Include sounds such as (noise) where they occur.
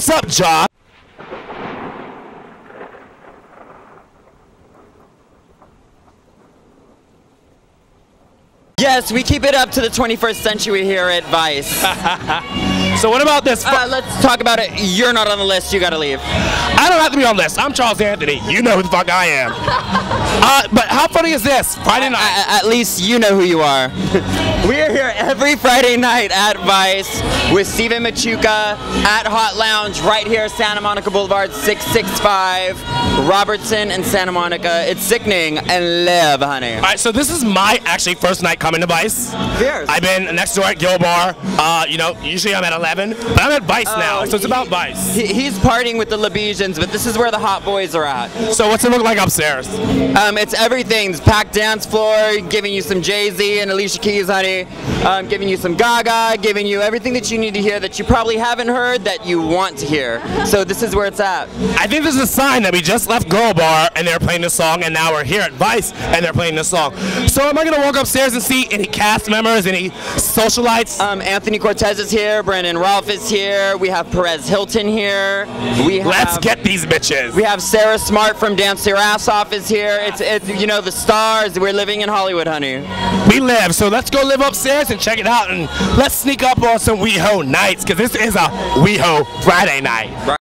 what's up, Josh? Yes, we keep it up to the 21st century here at Vice. (laughs) So what about this? Uh, let's talk about it. You're not on the list. You gotta leave. I don't have to be on the list. I'm Charles Anthony. You know who the fuck I am. (laughs) uh, but how funny is this? Friday night. A- at least you know who you are. (laughs) we are here every Friday night at Vice with Steven Machuca at Hot Lounge right here, Santa Monica Boulevard, 665 Robertson and Santa Monica. It's sickening and live, honey. All right, so this is my actually first night coming to Vice. Cheers. I've been next door at Girl Bar. Uh, you know, usually I'm at 11, but I'm at Vice now, so it's about Vice. He, he's partying with the Lebesians, but this is where the hot boys are at. So what's it look like upstairs? Um, it's everything. It's packed dance floor, giving you some Jay Z and Alicia Keys, honey. Um, giving you some Gaga, giving you everything that you need to hear that you probably haven't heard that you want to hear. So this is where it's at. I think this is a sign that we just left Girl Bar and they're playing this song, and now we're here at Vice and they're playing this song. So am I gonna walk upstairs and see any cast members, any socialites? Um, Anthony Cortez is here. Brandon Rolfe is here. We have Perez Hilton here. We have, Let's get these bitches. We have Sarah Smart from Dance Your Ass Off is here. It's, it's you know the stars. We're living in Hollywood, honey. We live, so let's go live upstairs and check it out, and let's sneak up on some WeHo Knights, because this is a WeHo Friday night.